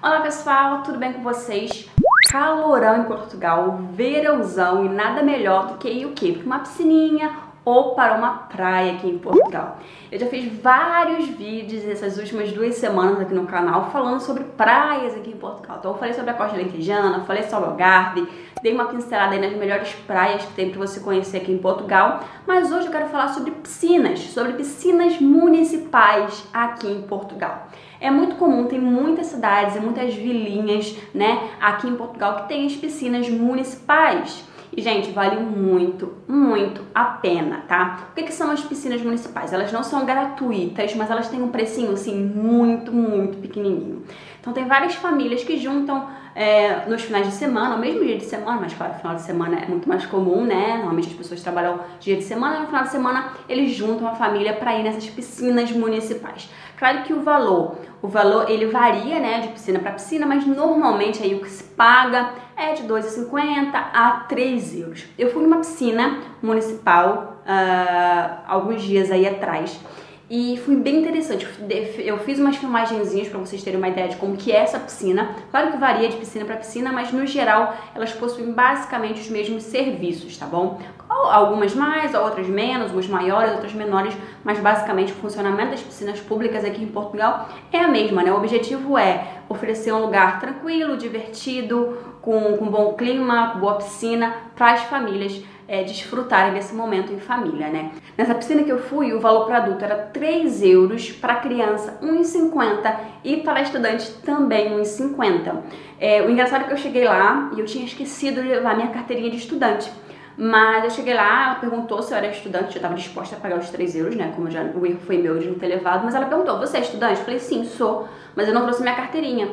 Olá pessoal, tudo bem com vocês? Calorão em Portugal, verãozão e nada melhor do que ir o quê? Para uma piscininha ou para uma praia aqui em Portugal. Eu já fiz vários vídeos essas últimas duas semanas aqui no canal falando sobre praias aqui em Portugal. Então eu falei sobre a Costa Lentejana, falei sobre o Algarve, dei uma pincelada aí nas melhores praias que tem para você conhecer aqui em Portugal, mas hoje eu quero falar sobre piscinas, sobre piscinas municipais aqui em Portugal. É muito comum, tem muitas cidades e muitas vilinhas, né, aqui em Portugal que tem as piscinas municipais. E, gente, vale muito, muito a pena, tá? O que, que são as piscinas municipais? Elas não são gratuitas, mas elas têm um precinho, assim, muito, muito pequenininho. Então, tem várias famílias que juntam é, nos finais de semana, ou mesmo dia de semana, mas claro, final de semana é muito mais comum, né? Normalmente as pessoas trabalham dia de semana, no final de semana eles juntam a família para ir nessas piscinas municipais. Claro que o valor, o valor ele varia, né, de piscina para piscina, mas normalmente aí o que se paga é de 2,50 a 3 euros. Eu fui numa piscina municipal uh, alguns dias aí atrás e foi bem interessante. Eu fiz umas filmagenzinhas para vocês terem uma ideia de como que é essa piscina. Claro que varia de piscina para piscina, mas no geral elas possuem basicamente os mesmos serviços, tá bom? Algumas mais, outras menos, umas maiores, outras menores, mas basicamente o funcionamento das piscinas públicas aqui em Portugal é a mesma, né? O objetivo é oferecer um lugar tranquilo, divertido, com, com bom clima, boa piscina para as famílias é, desfrutarem desse momento em família, né? Nessa piscina que eu fui, o valor para adulto era 3 euros, para criança 1,50 e para estudante também 1,50. É, o engraçado é que eu cheguei lá e eu tinha esquecido de levar minha carteirinha de estudante. Mas eu cheguei lá, ela perguntou se eu era estudante, eu estava disposta a pagar os 3 euros, né? Como já, o erro foi meu de não ter levado, mas ela perguntou: Você é estudante? Eu falei: Sim, sou, mas eu não trouxe minha carteirinha.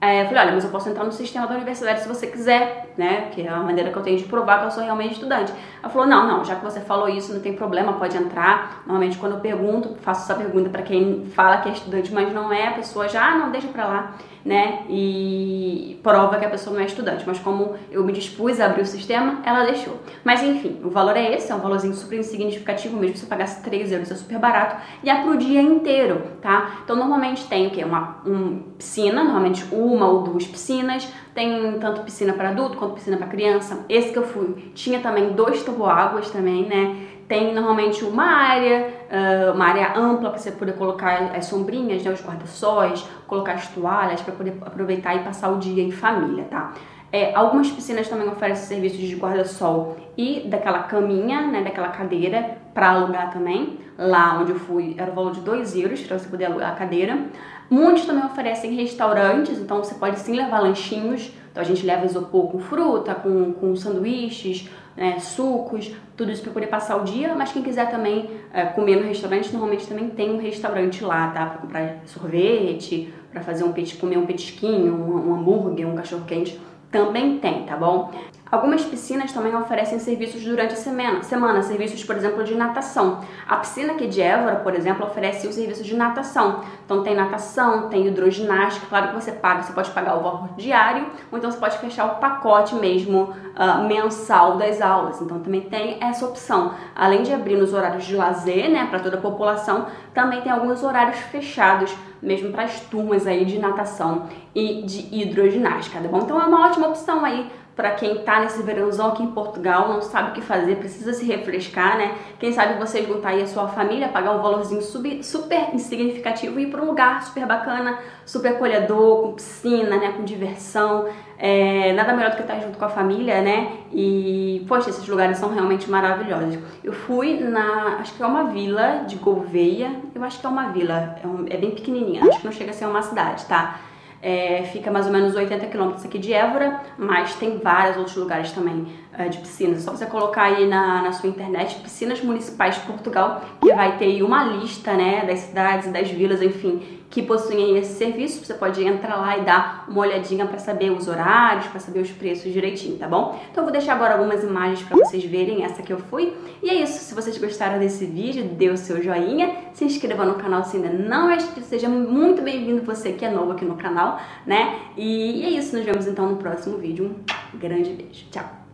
Eu falei, olha, mas eu posso entrar no sistema da universidade se você quiser, né? Que é a maneira que eu tenho de provar que eu sou realmente estudante. Ela falou, não, não, já que você falou isso, não tem problema, pode entrar. Normalmente quando eu pergunto, faço essa pergunta para quem fala que é estudante, mas não é, a pessoa já, ah, não, deixa pra lá, né? E prova que a pessoa não é estudante. Mas como eu me dispus a abrir o sistema, ela deixou. Mas enfim, o valor é esse, é um valorzinho super insignificativo, mesmo se você pagasse 3 euros, é super barato. E é pro dia inteiro, tá? Então normalmente tem o quê? Uma um, piscina, normalmente uma uma ou duas piscinas, tem tanto piscina para adulto quanto piscina para criança. Esse que eu fui tinha também dois toboáguas também, né? Tem normalmente uma área, uma área ampla para você poder colocar as sombrinhas, né, os guarda-sóis, colocar as toalhas para poder aproveitar e passar o dia em família, tá? É, algumas piscinas também oferecem serviços de guarda-sol e daquela caminha, né, daquela cadeira para alugar também. Lá onde eu fui era o valor de 2 euros para você poder alugar a cadeira. Muitos também oferecem restaurantes, então você pode sim levar lanchinhos. Então a gente leva isopor com fruta, com, com sanduíches, né, sucos, tudo isso para poder passar o dia. Mas quem quiser também é, comer no restaurante, normalmente também tem um restaurante lá, tá? Para comprar sorvete, para fazer um comer um petisquinho, um, um hambúrguer, um cachorro quente, também tem, tá bom? Algumas piscinas também oferecem serviços durante a semana, semana, serviços, por exemplo, de natação. A piscina aqui de Évora, por exemplo, oferece o serviço de natação. Então tem natação, tem hidroginástica, claro que você paga, você pode pagar o valor diário, ou então você pode fechar o pacote mesmo uh, mensal das aulas. Então também tem essa opção. Além de abrir nos horários de lazer, né, para toda a população, também tem alguns horários fechados mesmo para as turmas aí de natação e de hidroginástica, tá bom? Então é uma ótima opção aí para quem tá nesse verãozão aqui em Portugal, não sabe o que fazer, precisa se refrescar, né? Quem sabe você juntar aí a sua família, pagar um valorzinho super insignificativo e ir para um lugar super bacana, super acolhedor, com piscina, né? Com diversão. É, nada melhor do que estar junto com a família, né? E, poxa, esses lugares são realmente maravilhosos. Eu fui na, acho que é uma vila de Gouveia, eu acho que é uma vila, é, um, é bem pequenininha, acho que não chega a ser uma cidade, tá? É, fica mais ou menos 80 quilômetros aqui de Évora, mas tem vários outros lugares também de piscinas. É só você colocar aí na, na sua internet piscinas municipais de Portugal, que vai ter aí uma lista né, das cidades das vilas, enfim, que possuem esse serviço. Você pode entrar lá e dar uma olhadinha para saber os horários, para saber os preços direitinho, tá bom? Então eu vou deixar agora algumas imagens para vocês verem essa que eu fui. E é isso, se vocês gostaram desse vídeo, dê o seu joinha, se inscreva no canal se ainda não é inscrito, seja muito bem-vindo você que é novo aqui no canal, né? E é isso, nos vemos então no próximo vídeo. Um grande beijo, tchau!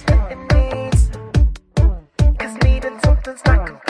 since I